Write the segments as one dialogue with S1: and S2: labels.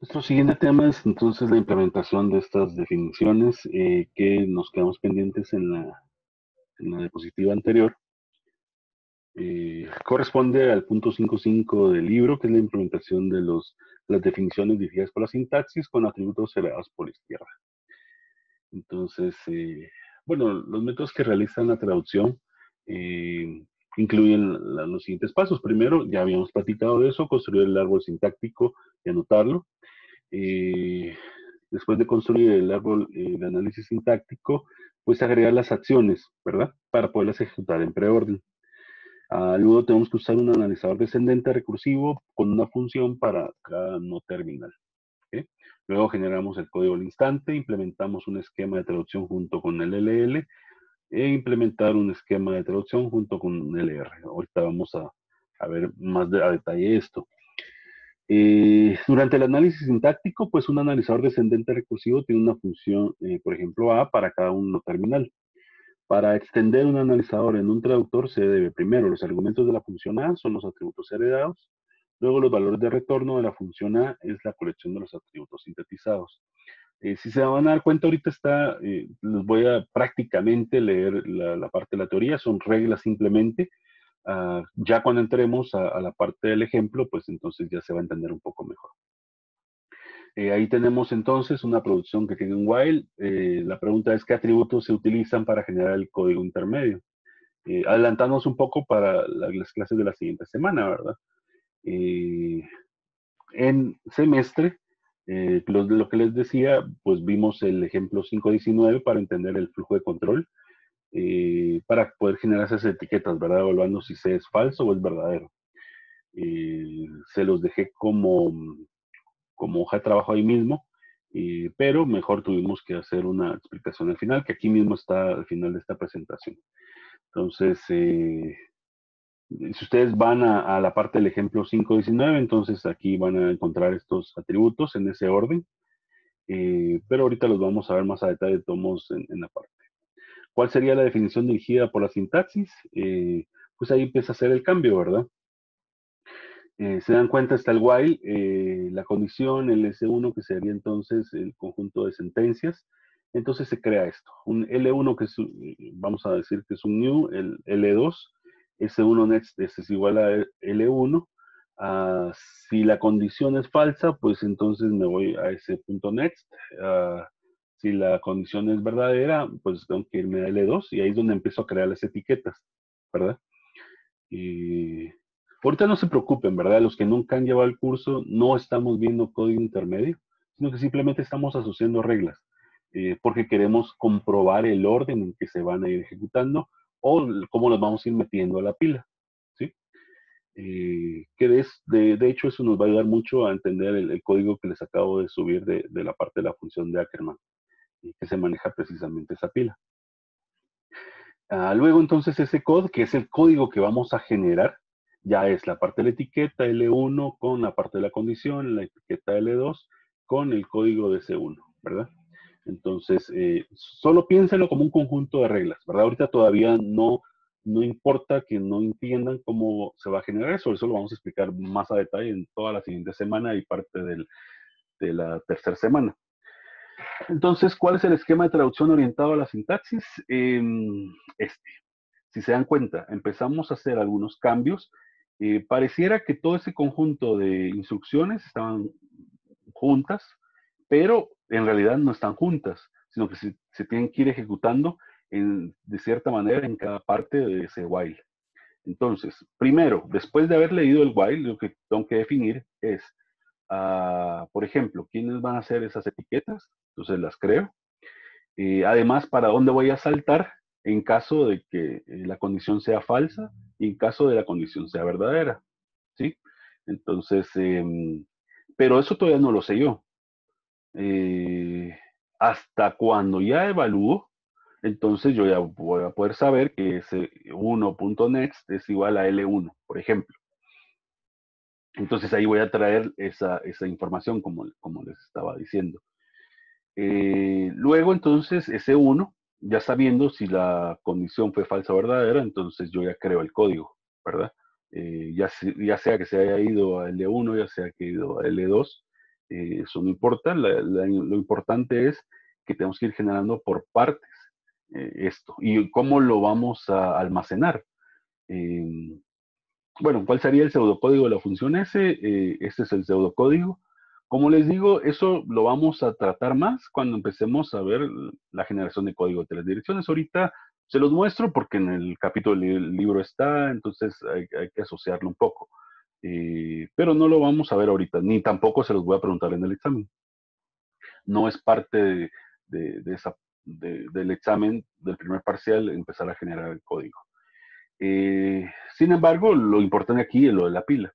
S1: Nuestro siguiente tema es entonces la implementación de estas definiciones eh, que nos quedamos pendientes en la, en la diapositiva anterior. Eh, corresponde al punto 5.5 del libro, que es la implementación de los, las definiciones dirigidas por la sintaxis con atributos heredados por la izquierda. Entonces, eh, bueno, los métodos que realizan la traducción incluyen los siguientes pasos. Primero, ya habíamos platicado de eso, construir el árbol sintáctico y anotarlo. Eh, después de construir el árbol eh, de análisis sintáctico, pues agregar las acciones, ¿verdad? Para poderlas ejecutar en preorden. Ah, luego tenemos que usar un analizador descendente recursivo con una función para cada no terminal. Luego generamos el código al instante, implementamos un esquema de traducción junto con el LL e implementar un esquema de traducción junto con LR. Ahorita vamos a, ver más a detalle esto. Eh, durante el análisis sintáctico, pues un analizador descendente recursivo tiene una función, eh, por ejemplo, A para cada uno terminal. Para extender un analizador en un traductor se debe primero los argumentos de la función A son los atributos heredados, luego los valores de retorno de la función A es la colección de los atributos sintetizados. Eh, si se van a dar cuenta, ahorita está, les voy a prácticamente leer la, la parte de la teoría, son reglas simplemente, Ah, ya cuando entremos a, la parte del ejemplo, pues entonces ya se va a entender un poco mejor. Eh, ahí tenemos entonces una producción que tiene un while. Eh, la pregunta es qué atributos se utilizan para generar el código intermedio. Eh, adelantándonos un poco para las clases de la siguiente semana, ¿verdad? en semestre, lo, lo que les decía, pues vimos el ejemplo 519 para entender el flujo de control. Eh, para poder generar esas etiquetas, ¿verdad? Evaluando si C es falso o es verdadero. Eh, se los dejé como, hoja de trabajo ahí mismo, eh, pero mejor tuvimos que hacer una explicación al final, que aquí mismo está al final de esta presentación. Entonces, si ustedes van a, la parte del ejemplo 5.19, entonces aquí van a encontrar estos atributos en ese orden, pero ahorita los vamos a ver más a detalle, tomos en la parte. ¿Cuál sería la definición dirigida por la sintaxis? Eh, pues ahí empieza a hacer el cambio, ¿verdad? Eh, se dan cuenta, está el while, eh, la condición, el S1, que sería entonces el conjunto de sentencias. Entonces se crea esto. Un L1, que es, vamos a decir que es un new, el L2, S1 next es igual a L1. Ah, si la condición es falsa, pues entonces me voy a ese punto next. Ah, si la condición es verdadera, pues tengo que irme a L2 y ahí es donde empiezo a crear las etiquetas, ¿verdad? Y ahorita no se preocupen, ¿verdad? Los que nunca han llevado el curso, no estamos viendo código intermedio, sino que simplemente estamos asociando reglas, eh, porque queremos comprobar el orden en que se van a ir ejecutando o cómo los vamos a ir metiendo a la pila. Eh, que de, de, hecho eso nos va a ayudar mucho a entender el, código que les acabo de subir de, de la parte de la función de Ackerman y que se maneja precisamente esa pila. Ah, luego entonces ese código, que es el código que vamos a generar, ya es la parte de la etiqueta L1 con la parte de la condición, la etiqueta L2 con el código de C1, ¿verdad? Entonces, eh, solo piénsenlo como un conjunto de reglas, ¿verdad? Ahorita todavía no, no importa que no entiendan cómo se va a generar eso, eso lo vamos a explicar más a detalle en toda la siguiente semana y parte del, de la tercera semana. Entonces, ¿cuál es el esquema de traducción orientado a la sintaxis? Em, este. Si se dan cuenta, empezamos a hacer algunos cambios. Eh, pareciera que todo ese conjunto de instrucciones estaban juntas, pero en realidad no están juntas, sino que se, tienen que ir ejecutando de cierta manera en cada parte de ese while. Entonces, primero, después de haber leído el while, lo que tengo que definir es por ejemplo, quiénes van a hacer esas etiquetas, entonces las creo. y además, para dónde voy a saltar en caso de que eh, la condición sea falsa y en caso de la condición sea verdadera. ¿Sí? Entonces, em, pero eso todavía no lo sé yo. Eh, hasta cuando ya evalúo, entonces yo ya voy a poder saber que ese 1.next es igual a L1, por ejemplo. Entonces ahí voy a traer esa, información como, como, les estaba diciendo. Eh, luego entonces ese 1, ya sabiendo si la condición fue falsa o verdadera, entonces yo ya creo el código, ¿verdad? Eh, ya, ya sea que se haya ido a L1, ya sea que haya ido a L2, Eh, eso no importa, lo importante es que tenemos que ir generando por partes esto y cómo lo vamos a almacenar. Bueno, ¿cuál sería el pseudocódigo de la función S? este es el pseudocódigo. Como les digo, eso lo vamos a tratar más cuando empecemos a ver la generación de código de las direcciones. Ahorita se los muestro porque en el capítulo del libro está, entonces hay, que asociarlo un poco. Eh, pero no lo vamos a ver ahorita, ni tampoco se los voy a preguntar en el examen. No es parte de, esa, del examen del primer parcial empezar a generar el código. Eh, sin embargo, lo importante aquí es lo de la pila.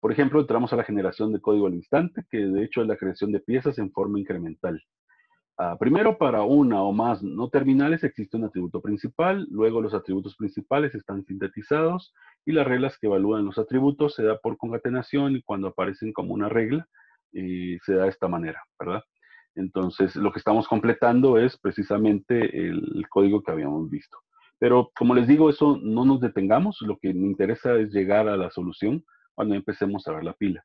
S1: Por ejemplo, entramos a la generación de código al instante, que de hecho es la creación de piezas en forma incremental. Ah, primero, para una o más no terminales existe un atributo principal, luego los atributos principales están sintetizados y las reglas que evalúan los atributos se da por concatenación y cuando aparecen como una regla eh, se da de esta manera, ¿verdad? Entonces, lo que estamos completando es precisamente el código que habíamos visto. Pero como les digo, eso no nos detengamos, lo que me interesa es llegar a la solución cuando empecemos a ver la pila.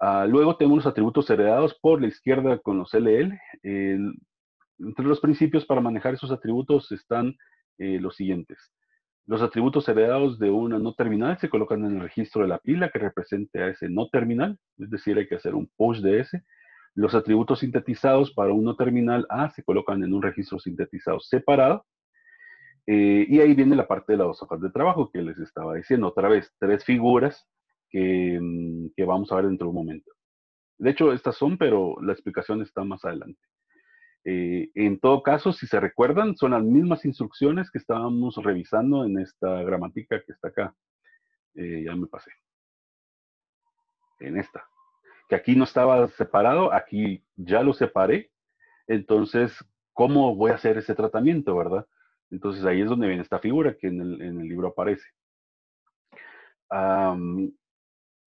S1: Ah, luego tenemos los atributos heredados por la izquierda con los LL. entre los principios para manejar esos atributos están eh, los siguientes. Los atributos heredados de una no terminal se colocan en el registro de la pila que represente a ese no terminal, es decir, hay que hacer un push de ese. Los atributos sintetizados para un no terminal A se colocan en un registro sintetizado separado. Eh, y ahí viene la parte de las hojas de trabajo que les estaba diciendo. Otra vez, tres figuras Mm, que, vamos a ver dentro de un momento. De hecho, estas son, pero la explicación está más adelante. Eh, en todo caso, si se recuerdan, son las mismas instrucciones que estábamos revisando en esta gramática que está acá. Eh, ya me pasé. En esta. Que aquí no estaba separado, aquí ya lo separé. Entonces, ¿cómo voy a hacer ese tratamiento, verdad? Entonces ahí es donde viene esta figura que en el, libro aparece.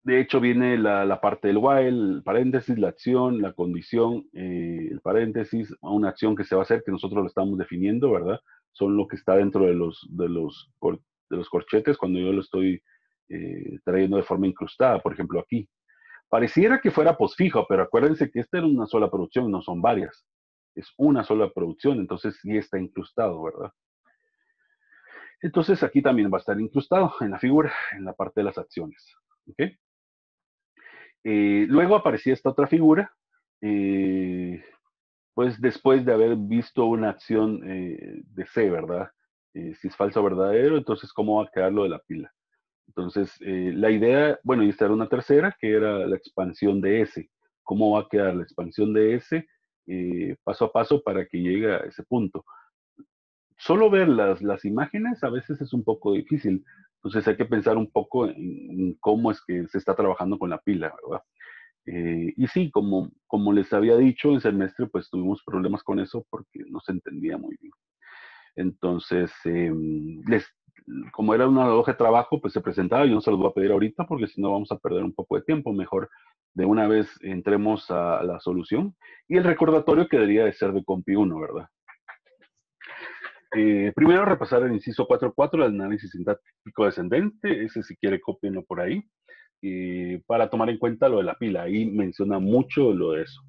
S1: De hecho, viene la, parte del while, el paréntesis, la acción, la condición, eh, el paréntesis, una acción que se va a hacer que nosotros lo estamos definiendo, ¿verdad? Son lo que está dentro de los, de los, de los corchetes cuando yo lo estoy eh, trayendo de forma incrustada, por ejemplo, aquí. Pareciera que fuera posfijo, pero acuérdense que esta era una sola producción, no son varias. Es una sola producción, entonces sí está incrustado, ¿verdad? Entonces aquí también va a estar incrustado en la figura, en la parte de las acciones. ¿ok? Eh, luego aparecía esta otra figura, eh, pues después de haber visto una acción eh, de C, ¿verdad? si es falso o verdadero, entonces cómo va a quedar lo de la pila. Entonces, la idea, bueno, y esta era una tercera, que era la expansión de S. ¿Cómo va a quedar la expansión de S paso a paso para que llegue a ese punto? Solo ver las, las imágenes a veces es un poco difícil, entonces hay que pensar un poco en, cómo es que se está trabajando con la pila, ¿verdad? Eh, y sí, como, como les había dicho, en semestre pues tuvimos problemas con eso porque no se entendía muy bien. Entonces, em, les, como era una hoja de trabajo, pues se presentaba, yo no se los voy a pedir ahorita porque si no vamos a perder un poco de tiempo. Mejor de una vez entremos a la solución. Y el recordatorio que debería de ser de Compi 1, ¿verdad? Eh, primero repasar el inciso 4.4, el análisis sintáctico descendente, ese si quiere copienlo por ahí, para tomar en cuenta lo de la pila, ahí menciona mucho lo de eso.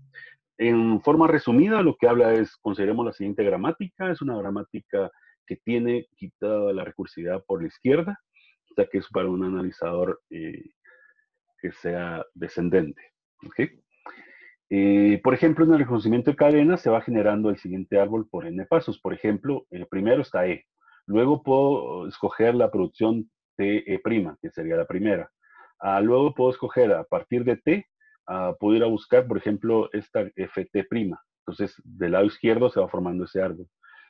S1: En forma resumida, lo que habla es, consideremos la siguiente gramática, es una gramática que tiene quitada la recursividad por la izquierda, ya que es para un analizador eh, que sea descendente. ¿okay? Eh, por ejemplo, en el reconocimiento de cadenas se va generando el siguiente árbol por n pasos. Por ejemplo, el primero está E. Luego puedo escoger la producción TE', que sería la primera. Ah, luego puedo escoger a partir de T, ah, puedo ir a buscar, por ejemplo, esta FT'. Entonces, del lado izquierdo se va formando ese árbol.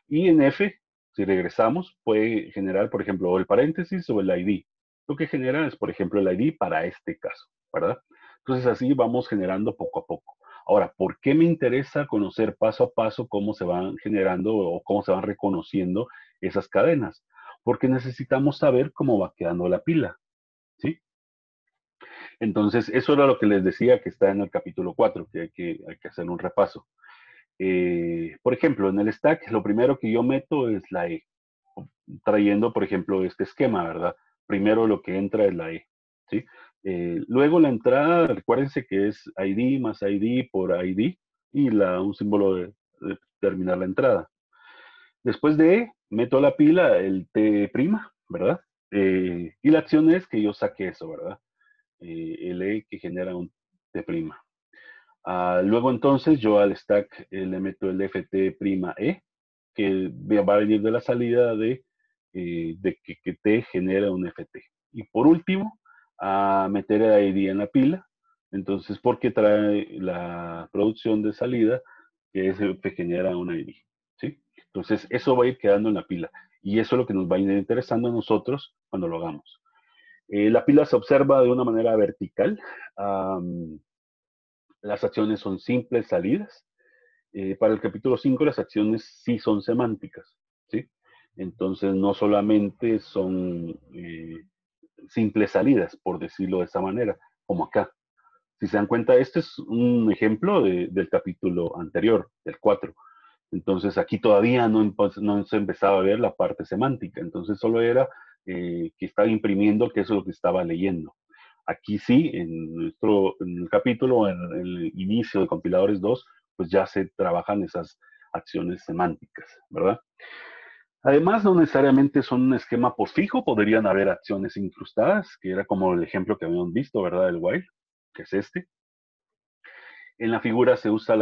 S1: Y en F, si regresamos, puede generar, por ejemplo, el paréntesis o el ID. Lo que genera es, por ejemplo, el ID para este caso, ¿verdad? Entonces, así vamos generando poco a poco. Ahora, ¿por qué me interesa conocer paso a paso cómo se van generando o cómo se van reconociendo esas cadenas? Porque necesitamos saber cómo va quedando la pila, ¿sí? Entonces, eso era lo que les decía que está en el capítulo 4, que hay que, hacer un repaso. Eh, por ejemplo, en el stack, lo primero que yo meto es la E, trayendo, por ejemplo, este esquema, ¿verdad? Primero lo que entra es la E, ¿sí? Eh, luego la entrada, recuérdense que es ID más ID por ID y un símbolo de, terminar la entrada. Después de meto la pila el T', ¿verdad? Eh, y la acción es que yo saque eso, ¿verdad? Eh, el E que genera un T'. Ah, luego entonces yo al stack le meto el FT', E, que va a venir de la salida de, de que, que T genera un FT. Y por último, a meter el ID en la pila. Entonces, porque trae la producción de salida, que es que genera un ID. ¿sí? Entonces, eso va a ir quedando en la pila. Y eso es lo que nos va a ir interesando a nosotros cuando lo hagamos. Eh, la pila se observa de una manera vertical. las acciones son simples salidas. Eh, para el capítulo 5, las acciones sí son semánticas. ¿sí? Entonces, no solamente son eh, simples salidas, por decirlo de esa manera, como acá. Si se dan cuenta, este es un ejemplo del capítulo anterior, del 4. Entonces aquí todavía no, se empezaba a ver la parte semántica, entonces solo era eh, que estaba imprimiendo que es lo que estaba leyendo. Aquí sí, en nuestro en el capítulo, en el inicio de Compiladores 2, pues ya se trabajan esas acciones semánticas, ¿verdad? Además, no necesariamente son un esquema postfijo, podrían haber acciones incrustadas, que era como el ejemplo que habíamos visto, ¿verdad? El while, que es este. En la figura se usa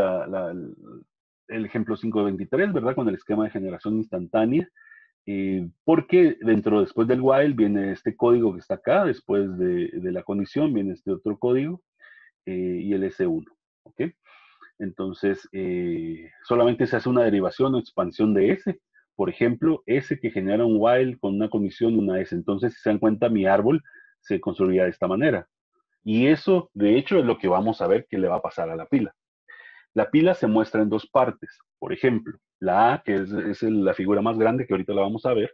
S1: el ejemplo 523, ¿verdad? Con el esquema de generación instantánea, eh, porque dentro, después del while, viene este código que está acá, después de, la condición viene este otro código, eh, y el S1, ¿ok? Entonces, eh, solamente se hace una derivación o expansión de S, por ejemplo, S que genera un while con una condición, una S. Entonces, si se dan cuenta, mi árbol se construiría de esta manera. Y eso, de hecho, es lo que vamos a ver que le va a pasar a la pila. La pila se muestra en dos partes. Por ejemplo, la A, que es, la figura más grande que ahorita la vamos a ver,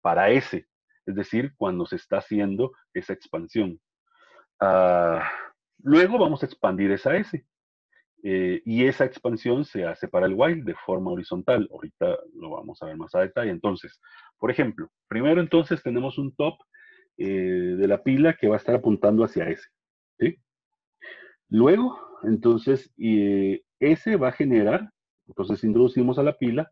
S1: para S, es decir, cuando se está haciendo esa expansión. Ah, luego vamos a expandir esa S. Eh, y esa expansión se hace para el while de forma horizontal. Ahorita lo vamos a ver más a detalle. Entonces, por ejemplo, primero entonces tenemos un top eh, de la pila que va a estar apuntando hacia. ¿sí? Luego, entonces, y, ese va a generar, entonces introducimos a la pila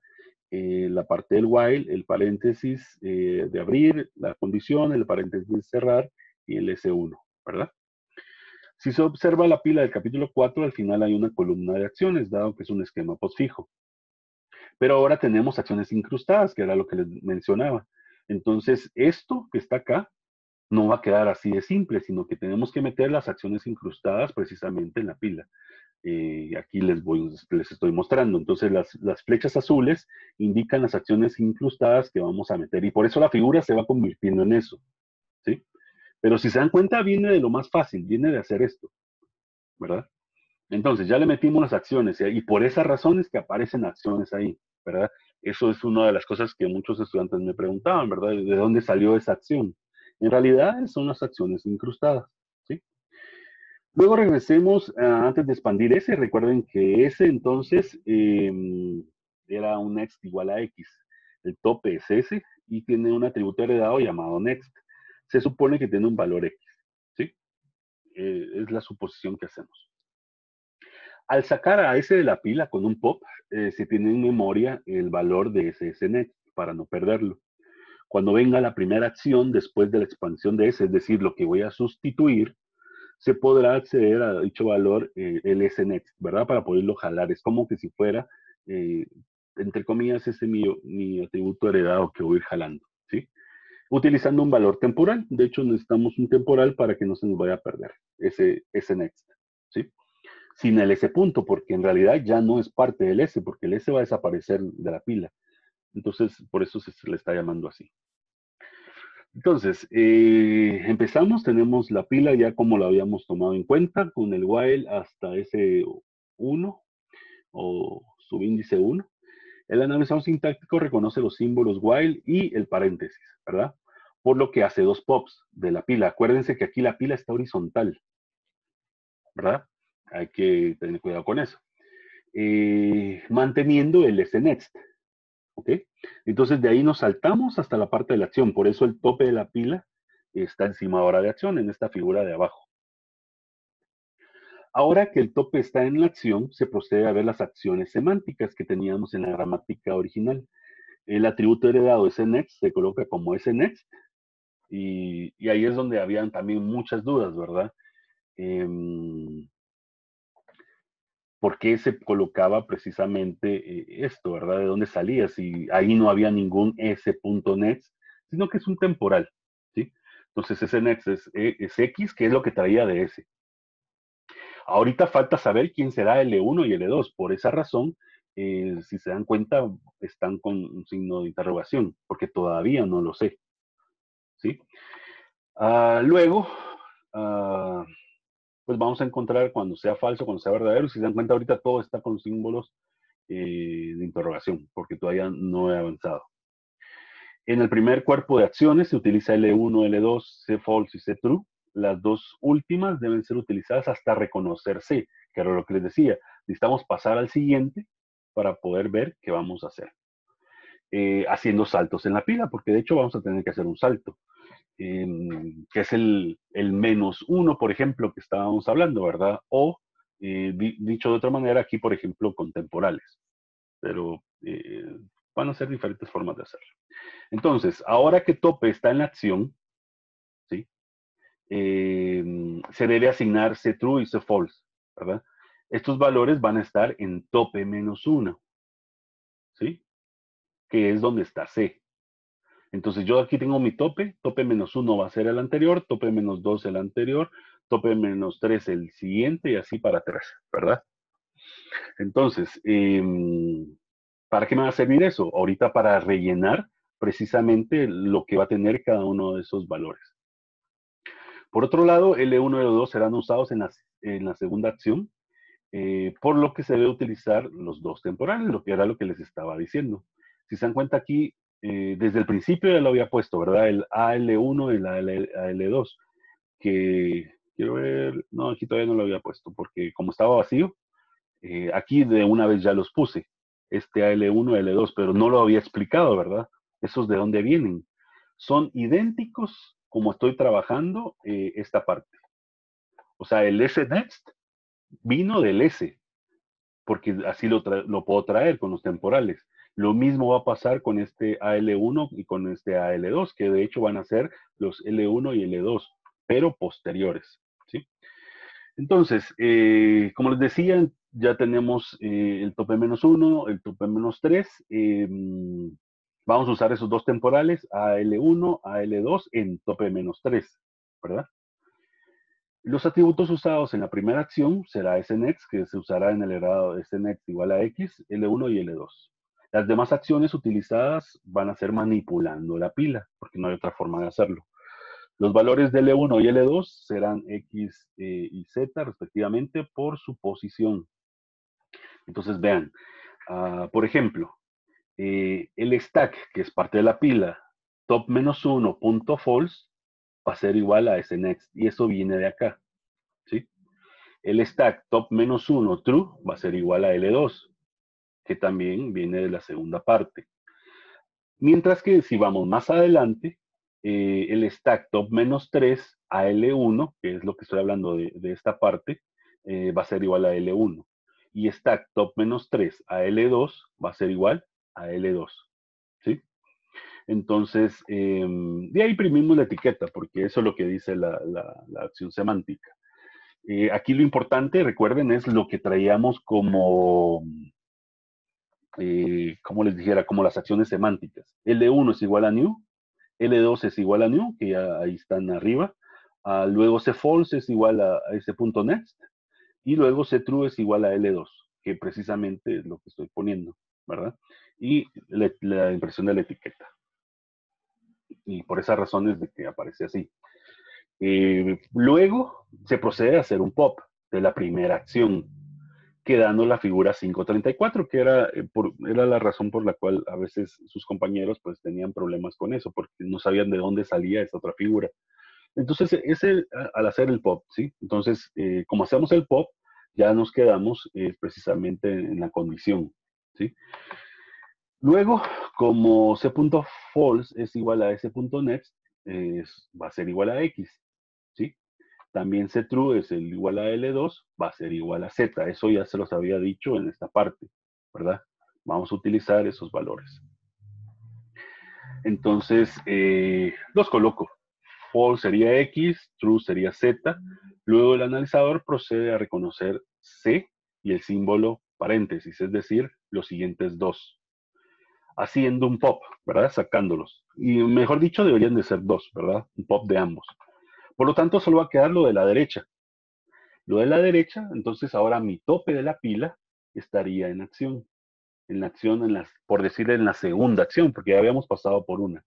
S1: eh, la parte del while, el paréntesis de abrir, la condición, el paréntesis de cerrar y el S1, ¿verdad? Si se observa la pila del capítulo 4, al final hay una columna de acciones, dado que es un esquema postfijo. Pero ahora tenemos acciones incrustadas, que era lo que les mencionaba. Entonces, esto que está acá no va a quedar así de simple, sino que tenemos que meter las acciones incrustadas precisamente en la pila. Eh, aquí les, estoy mostrando. Entonces, las, las flechas azules indican las acciones incrustadas que vamos a meter. Y por eso la figura se va convirtiendo en eso. ¿sí? Pero si se dan cuenta, viene de lo más fácil, viene de hacer esto, ¿verdad? Entonces, ya le metimos las acciones y por esas razones que aparecen acciones ahí, ¿verdad? Eso es una de las cosas que muchos estudiantes me preguntaban, ¿verdad? ¿De dónde salió esa acción? En realidad son las acciones incrustadas. Luego regresemos, ah, antes de expandir ese, recuerden que ese entonces em, era un next igual a x. El tope es ese y tiene un atributo heredado llamado next se supone que tiene un valor X. ¿sí? Eh, es la suposición que hacemos. Al sacar a ese de la pila con un pop, eh, se tiene en memoria el valor de ese SNet para no perderlo. Cuando venga la primera acción después de la expansión de ese, es decir, lo que voy a sustituir, se podrá acceder a dicho valor, eh, el SNet, ¿verdad? Para poderlo jalar. Es como que si fuera, entre comillas, ese mi, mi atributo heredado que voy a ir jalando. Utilizando un valor temporal. De hecho, necesitamos un temporal para que no se nos vaya a perder ese, ese next. ¿sí? Sin el S punto, porque en realidad ya no es parte del S, porque el S va a desaparecer de la pila. Entonces, por eso se, le está llamando así. Entonces, eh, empezamos, tenemos la pila ya como la habíamos tomado en cuenta, con el while hasta ese 1 o subíndice 1. El analizador sintáctico reconoce los símbolos while y el paréntesis, ¿verdad? Por lo que hace dos pops de la pila. Acuérdense que aquí la pila está horizontal, ¿verdad? Hay que tener cuidado con eso. Eh, manteniendo el SNext, ¿ok? Entonces de ahí nos saltamos hasta la parte de la acción. Por eso el tope de la pila está encima ahora de acción, en esta figura de abajo. Ahora que el tope está en la acción, se procede a ver las acciones semánticas que teníamos en la gramática original. El atributo heredado SNext se coloca como SNext y, y ahí es donde habían también muchas dudas, ¿verdad? Em, ¿Por qué se colocaba precisamente eh, esto, verdad? ¿De dónde salía? Si ahí no había ningún S.next, sino que es un temporal, ¿sí? Entonces ese next es, e, es X, que es lo que traía de S. Ahorita falta saber quién será L1 y L2. Por esa razón, eh, si se dan cuenta, están con un signo de interrogación, porque todavía no lo sé. ¿sí? Ah, luego, ah, pues vamos a encontrar cuando sea falso, cuando sea verdadero. Si se dan cuenta, ahorita todo está con símbolos eh, de interrogación, porque todavía no he avanzado. En el primer cuerpo de acciones se utiliza L1, L2, C false y C true las dos últimas deben ser utilizadas hasta reconocerse, que era lo que les decía. Necesitamos pasar al siguiente para poder ver qué vamos a hacer. Eh, haciendo saltos en la pila, porque de hecho vamos a tener que hacer un salto, em, que es el, menos uno, por ejemplo, que estábamos hablando, ¿verdad? O, eh, dicho de otra manera, aquí, por ejemplo, con temporales. Pero eh, van a ser diferentes formas de hacerlo. Entonces, ahora que tope está en la acción, Em, se debe asignar C true y C false, ¿verdad? Estos valores van a estar en tope menos 1, ¿sí? Que es donde está C. Entonces yo aquí tengo mi tope, tope menos 1 va a ser el anterior, tope menos 2 el anterior, tope menos 3 el siguiente y así para atrás, ¿verdad? Entonces, em, ¿para qué me va a servir eso? Ahorita para rellenar precisamente lo que va a tener cada uno de esos valores. Por otro lado, L1 y L2 serán usados en la, segunda acción, eh, por lo que se debe utilizar los dos temporales, lo que era lo que les estaba diciendo. Si se dan cuenta aquí, eh, desde el principio ya lo había puesto, ¿verdad? El AL1 y el AL2, que quiero ver, no, aquí todavía no lo había puesto, porque como estaba vacío, eh, aquí de una vez ya los puse, este AL1 y L2, pero no lo había explicado, ¿verdad? Esos de dónde vienen. Son idénticos como estoy trabajando eh, esta parte. O sea, el S next vino del S, porque así lo, lo, puedo traer con los temporales. Lo mismo va a pasar con este AL1 y con este AL2, que de hecho van a ser los L1 y L2, pero posteriores. ¿sí? Entonces, eh, como les decía, ya tenemos eh, el tope menos 1, el tope menos 3. Vamos a usar esos dos temporales, AL1, AL2, en tope menos 3, ¿verdad? Los atributos usados en la primera acción será SNext, que se usará en el grado SNext igual a X, L1 y L2. Las demás acciones utilizadas van a ser manipulando la pila, porque no hay otra forma de hacerlo. Los valores de L1 y L2 serán X eh, y Z respectivamente por su posición. Entonces vean, ah, por ejemplo, eh, el stack, que es parte de la pila, top menos uno punto false, va a ser igual a ese next. Y eso viene de acá. ¿sí? El stack top menos uno true va a ser igual a L2, que también viene de la segunda parte. Mientras que si vamos más adelante, eh, el stack top menos 3 a L1, que es lo que estoy hablando de, esta parte, eh, va a ser igual a L1. Y stack top menos 3 a L2 va a ser igual a L2. ¿Sí? Entonces, em, de ahí imprimimos la etiqueta, porque eso es lo que dice la, acción semántica. Eh, aquí lo importante, recuerden, es lo que traíamos como, eh, como les dijera, como las acciones semánticas. L1 es igual a new, L2 es igual a new, que ya ahí están arriba. Ah, luego C false es igual a, a ese punto next. Y luego C true es igual a L2, que precisamente es lo que estoy poniendo, ¿verdad? Y la, impresión de la etiqueta. Y por esas razones de que aparece así. Eh, luego se procede a hacer un pop de la primera acción, quedando la figura 534, que era, eh, era la razón por la cual a veces sus compañeros pues tenían problemas con eso, porque no sabían de dónde salía esa otra figura. Entonces, ese al hacer el pop, ¿sí? Entonces, eh, como hacemos el pop, ya nos quedamos precisamente en la condición, ¿sí? Luego, como c.false es igual a s.next, va a ser igual a x, ¿sí? también C true es igual a L2, va a ser igual a Z. Eso ya se los había dicho en esta parte, ¿verdad? Vamos a utilizar esos valores. Entonces, eh, los coloco. False sería X, true sería Z. Luego el analizador procede a reconocer C y el símbolo paréntesis, es decir, los siguientes dos. Haciendo un pop, ¿verdad? Sacándolos. Y mejor dicho, deberían de ser dos, ¿verdad? Un pop de ambos. Por lo tanto, solo va a quedar lo de la derecha. Lo de la derecha, entonces ahora mi tope de la pila estaría en acción. En la acción, en las, por decir en la segunda acción, porque ya habíamos pasado por una.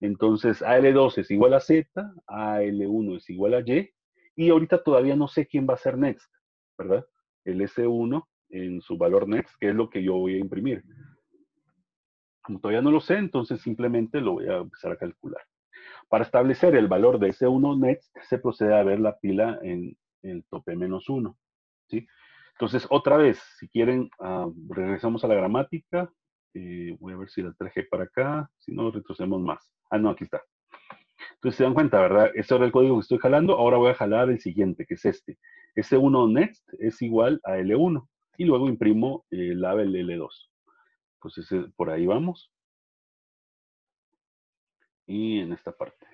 S1: Entonces, AL2 es igual a Z, AL1 es igual a Y, y ahorita todavía no sé quién va a ser next, ¿verdad? El S1 en su valor next, que es lo que yo voy a imprimir. Como todavía no lo sé, entonces simplemente lo voy a empezar a calcular. Para establecer el valor de ese 1 next, se procede a ver la pila en el tope menos 1. ¿sí? Entonces, otra vez, si quieren, ah, regresamos a la gramática. Eh, voy a ver si la traje para acá. Si no, retrocedemos más. Ah, no, aquí está. Entonces, se dan cuenta, ¿verdad? Este era el código que estoy jalando. Ahora voy a jalar el siguiente, que es este. Ese 1 next es igual a L1. Y luego imprimo el label L2. Entonces, eh, por ahí vamos y en esta parte.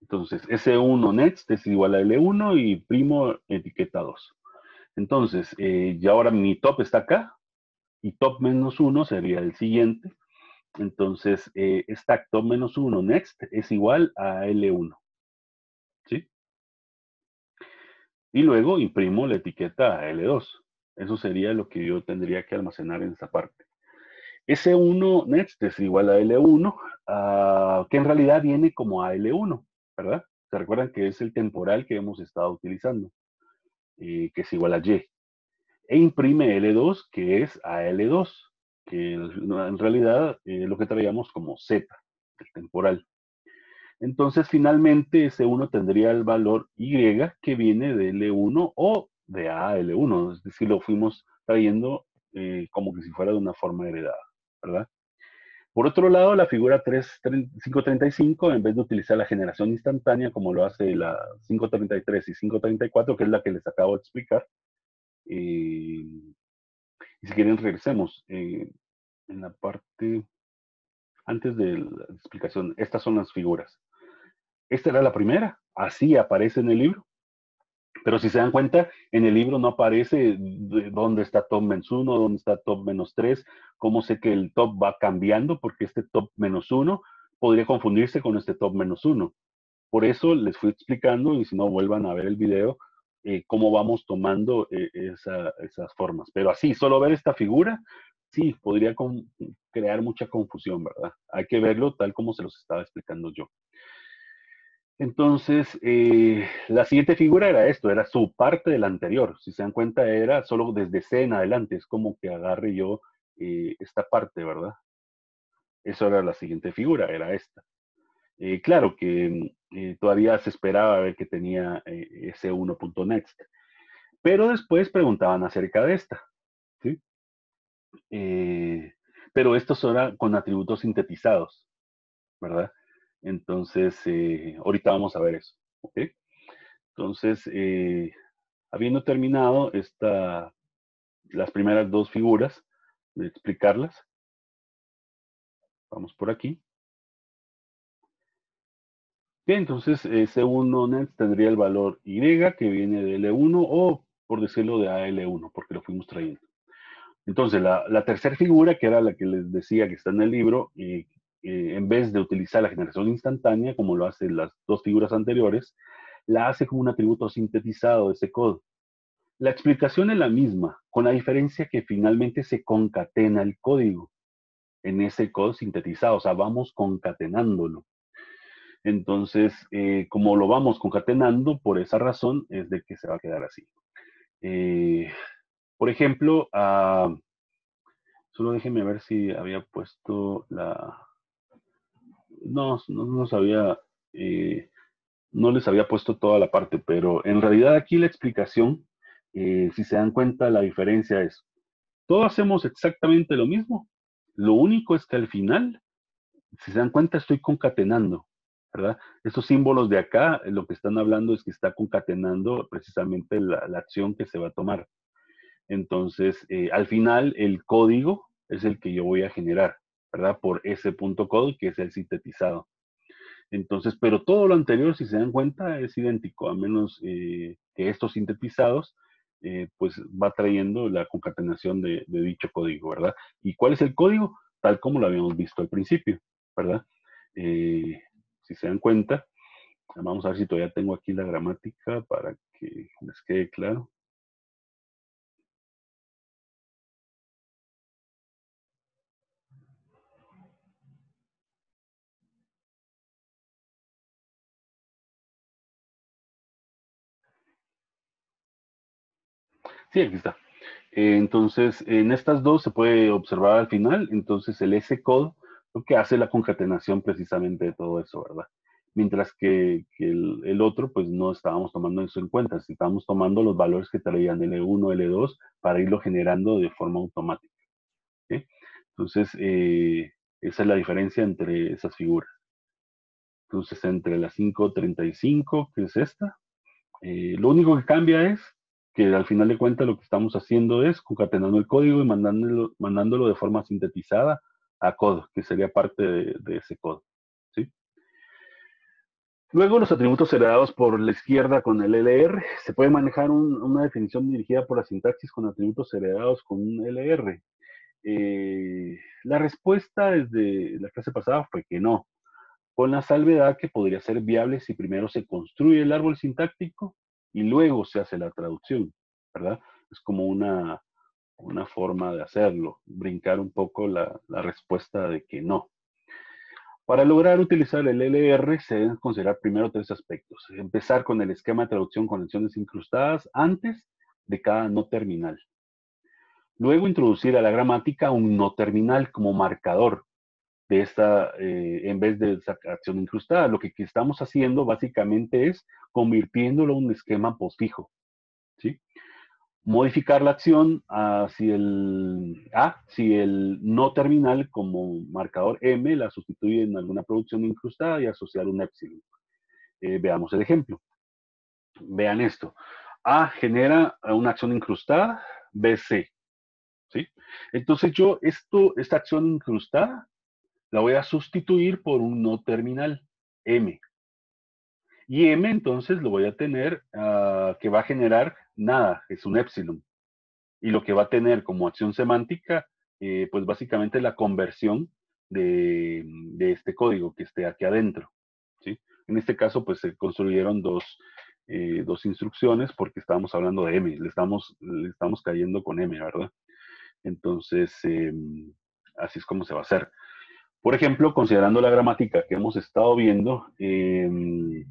S1: Entonces, S1 next es igual a L1 y primo etiqueta 2. Entonces, eh, ya ahora mi top está acá y top menos 1 sería el siguiente. Entonces, eh, stack top menos 1 next es igual a L1. ¿Sí? Y luego imprimo la etiqueta a L2. Eso sería lo que yo tendría que almacenar en esta parte. S1 next es igual a L1, ah, que en realidad viene como a L1, ¿verdad? Se recuerdan que es el temporal que hemos estado utilizando, eh, que es igual a Y. E imprime L2, que es a L2, que en realidad eh, lo que traíamos como Z, el temporal. Entonces, finalmente, S1 tendría el valor Y que viene de L1 o de A a L1, es decir, lo fuimos trayendo eh, como que si fuera de una forma heredada. ¿verdad? Por otro lado, la figura 535, en vez de utilizar la generación instantánea como lo hace la 533 y 534, que es la que les acabo de explicar, eh, y si quieren regresemos eh, en la parte, antes de la explicación, estas son las figuras. Esta era la primera, así aparece en el libro. Pero si se dan cuenta, en el libro no aparece dónde está top menos 1, dónde está top menos 3, cómo sé que el top va cambiando, porque este top menos 1 podría confundirse con este top menos 1. Por eso les fui explicando, y si no, vuelvan a ver el video, eh, cómo vamos tomando eh, esas formas. Pero así, solo ver esta figura, sí, podría crear mucha confusión, ¿verdad? Hay que verlo tal como se los estaba explicando yo. Entonces, eh, la siguiente figura era esto, era su parte del anterior. Si se dan cuenta, era solo desde C en adelante. Es como que agarre yo eh, esta parte, ¿verdad? Eso era la siguiente figura, era esta. Eh, claro que todavía se esperaba ver que tenía ese 1.next. Pero después preguntaban acerca de esta. ¿sí? pero estos eran con atributos sintetizados, ¿verdad? Entonces, eh, ahorita vamos a ver eso. Entonces, eh, habiendo terminado esta, las primeras dos figuras, de explicarlas, vamos por aquí. Bien, entonces ese 1 next tendría el valor Y que viene de L1 o por decirlo de AL1 porque lo fuimos trayendo. Entonces la, la tercera figura que era la que les decía que está en el libro y eh, en vez de utilizar la generación instantánea, como lo hacen las dos figuras anteriores, la hace como un atributo sintetizado de ese código. La explicación es la misma, con la diferencia que finalmente se concatena el código en ese código sintetizado, o sea, vamos concatenándolo. Entonces, eh, como lo vamos concatenando, por esa razón es de que se va a quedar así. Eh, por ejemplo, ah, solo déjenme ver si había puesto la, no, no sabía, eh, no les había puesto toda la parte, pero en realidad aquí la explicación, eh, si se dan cuenta, la diferencia es, todos hacemos exactamente lo mismo. Lo único es que al final, si se dan cuenta, estoy concatenando. ¿verdad? Estos símbolos de acá, lo que están hablando es que está concatenando precisamente la, acción que se va a tomar. Entonces, eh, al final, el código es el que yo voy a generar, ¿verdad? Por ese punto code que es el sintetizado. Entonces, pero todo lo anterior, si se dan cuenta, es idéntico, a menos eh, que estos sintetizados, eh, pues va trayendo la concatenación de, dicho código, ¿verdad? ¿Y cuál es el código? Tal como lo habíamos visto al principio, ¿verdad? Eh, si se dan cuenta, vamos a ver si todavía tengo aquí la gramática para que les quede claro. Sí, aquí está. Eh, entonces, en estas dos se puede observar al final, entonces el S-code lo que hace la concatenación precisamente de todo eso, ¿verdad? Mientras que, el, otro, pues no estábamos tomando eso en cuenta, estábamos tomando los valores que traían L1, L2 para irlo generando de forma automática. Entonces, eh, esa es la diferencia entre esas figuras. Entonces, entre la 535, que es esta, eh, lo único que cambia es que al final de cuentas lo que estamos haciendo es concatenando el código y mandándolo, mandándolo de forma sintetizada a code, que sería parte de, ese code. ¿sí? Luego, los atributos heredados por la izquierda con el LR. Se puede manejar una definición dirigida por la sintaxis con atributos heredados con un LR. Eh, la respuesta desde la clase pasada fue que no, con la salvedad que podría ser viable si primero se construye el árbol sintáctico y luego se hace la traducción, ¿verdad? Es como una, una forma de hacerlo, brincar un poco la, respuesta de que no. Para lograr utilizar el LR se deben considerar primero tres aspectos. Empezar con el esquema de traducción con acciones incrustadas antes de cada no terminal. Luego introducir a la gramática un no terminal como marcador de esta, eh, en vez de esa acción incrustada. Lo que estamos haciendo básicamente es convirtiéndolo en un esquema postfijo. ¿sí? Modificar la acción si el A, si el no terminal como marcador M la sustituye en alguna producción incrustada y asociar un epsilon. Eh, veamos el ejemplo. Vean esto. A genera una acción incrustada, BC. ¿sí? Entonces yo esto, esta acción incrustada la voy a sustituir por un no terminal, M. Y M entonces lo voy a tener ah, que va a generar nada, es un epsilon. Y lo que va a tener como acción semántica, eh, pues básicamente la conversión de, este código que esté aquí adentro. ¿sí? En este caso, pues se construyeron dos, eh, dos instrucciones porque estábamos hablando de M, le estamos, le estamos cayendo con M, ¿verdad? Entonces, em, así es como se va a hacer. Por ejemplo, considerando la gramática que hemos estado viendo, em,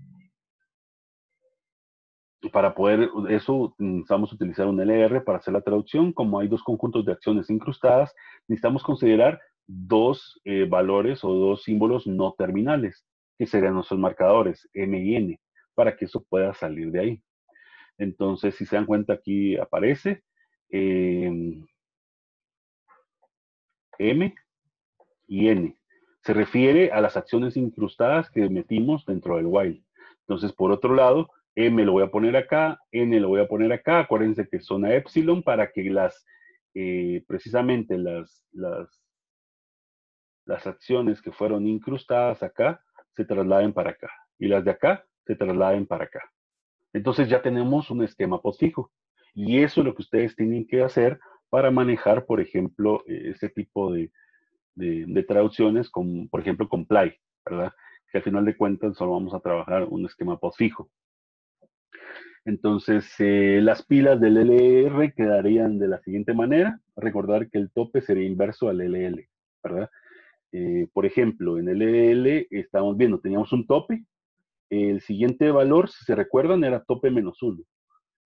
S1: para poder eso necesitamos utilizar un LR para hacer la traducción. Como hay dos conjuntos de acciones incrustadas, necesitamos considerar dos eh, valores o dos símbolos no terminales, que serían nuestros marcadores M y N, para que eso pueda salir de ahí. Entonces, si se dan cuenta, aquí aparece em, M y N se refiere a las acciones incrustadas que metimos dentro del while. Entonces, por otro lado, M lo voy a poner acá, N lo voy a poner acá. Acuérdense que son a epsilon para que las, eh, precisamente las, las, las acciones que fueron incrustadas acá se trasladen para acá. Y las de acá se trasladen para acá. Entonces ya tenemos un esquema postfijo. Y eso es lo que ustedes tienen que hacer para manejar, por ejemplo, este tipo de, de, traducciones, como por ejemplo comply, ¿verdad? Que al final de cuentas solo vamos a trabajar un esquema postfijo. Entonces, eh, las pilas del LR quedarían de la siguiente manera. Recordar que el tope sería inverso al LL, ¿verdad? Eh, por ejemplo, en LL estamos viendo, teníamos un tope. El siguiente valor, si se recuerdan, era tope menos 1.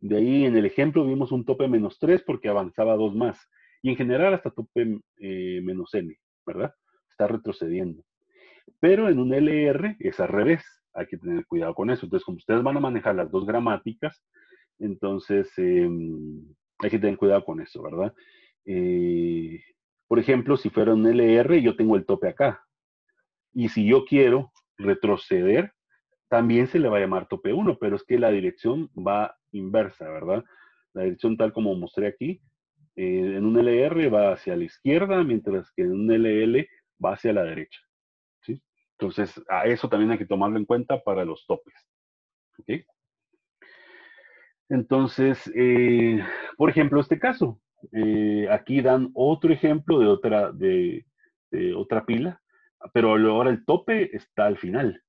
S1: De ahí en el ejemplo vimos un tope menos 3 porque avanzaba dos más. Y en general hasta tope eh, menos n. ¿verdad? Está retrocediendo. Pero en un LR es al revés. Hay que tener cuidado con eso. Entonces, como ustedes van a manejar las dos gramáticas, entonces em, hay que tener cuidado con eso, ¿verdad? Eh, por ejemplo, si fuera un LR, yo tengo el tope acá. Y si yo quiero retroceder, también se le va a llamar tope 1, pero es que la dirección va inversa, ¿verdad? La dirección tal como mostré aquí, eh, en un LR va hacia la izquierda, mientras que en un LL va hacia la derecha. Entonces, a eso también hay que tomarlo en cuenta para los topes. Entonces, eh, por ejemplo, este caso. Eh, aquí dan otro ejemplo de otra, de, otra pila, pero ahora el tope está al final,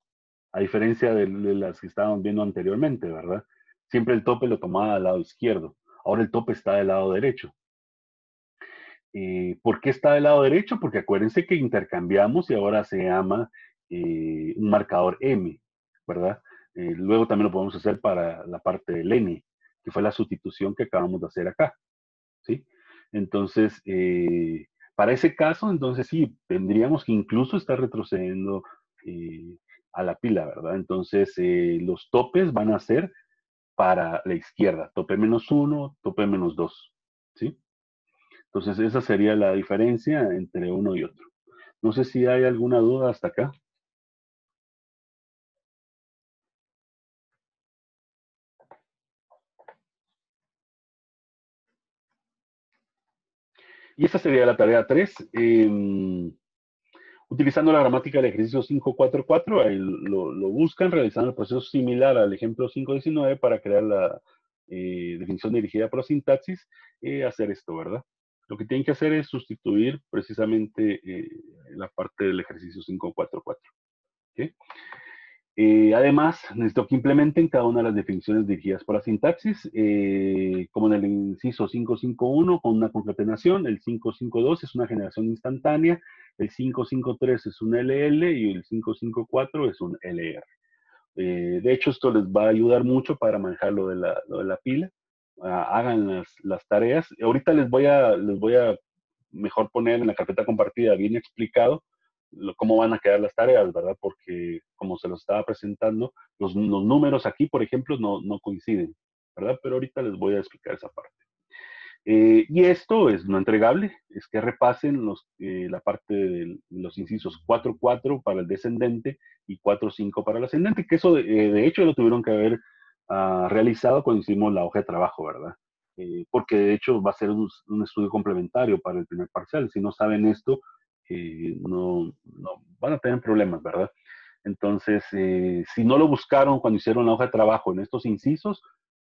S1: a diferencia de, las que estábamos viendo anteriormente, ¿verdad? Siempre el tope lo tomaba al lado izquierdo. Ahora el tope está del lado derecho. Eh, ¿Por qué está del lado derecho? Porque acuérdense que intercambiamos y ahora se llama un marcador M, ¿verdad? luego también lo podemos hacer para la parte del N que fue la sustitución que acabamos de hacer acá. ¿sí? Entonces, eh, para ese caso, entonces sí, tendríamos que incluso estar retrocediendo eh, a la pila, ¿verdad? Entonces, eh, los topes van a ser para la izquierda, tope menos uno, tope menos dos, ¿sí? Entonces, esa sería la diferencia entre uno y otro. No sé si hay alguna duda hasta acá. Y esta sería la tarea 3. Em, utilizando la gramática del ejercicio 544, ahí lo, buscan realizando el proceso similar al ejemplo 519 para crear la eh, definición dirigida por sintaxis, y hacer esto, ¿verdad? Lo que tienen que hacer es sustituir precisamente eh, la parte del ejercicio 544. ¿okay? Eh, además, necesito que implementen cada una de las definiciones dirigidas por la sintaxis, eh, como en el inciso 551 con una concatenación, el 552 es una generación instantánea, el 553 es un LL y el 554 es un LR. De hecho, esto les va a ayudar mucho para manejar lo de la, de la pila. Hagan las, las, tareas. Ahorita les voy, a, les voy a mejor poner en la carpeta compartida bien explicado cómo van a quedar las tareas, ¿verdad? Porque como se los estaba presentando, los, números aquí, por ejemplo, no, no, coinciden, ¿verdad? Pero ahorita les voy a explicar esa parte. Eh, y esto es no entregable, es que repasen los, eh, la parte de los incisos 4.4 para el descendente y 4.5 para el ascendente, que eso de, eh, de, hecho lo tuvieron que haber uh, realizado cuando hicimos la hoja de trabajo, ¿verdad? porque de hecho va a ser un, estudio complementario para el primer parcial. Si no saben esto, no, van a tener problemas, ¿verdad? Entonces, eh, si no lo buscaron cuando hicieron la hoja de trabajo en estos incisos,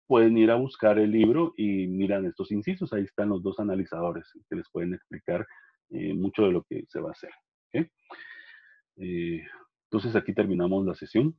S1: pueden ir a buscar el libro y miran estos incisos. Ahí están los dos analizadores que les pueden explicar eh, mucho de lo que se va a hacer. Eh, entonces, aquí terminamos la sesión.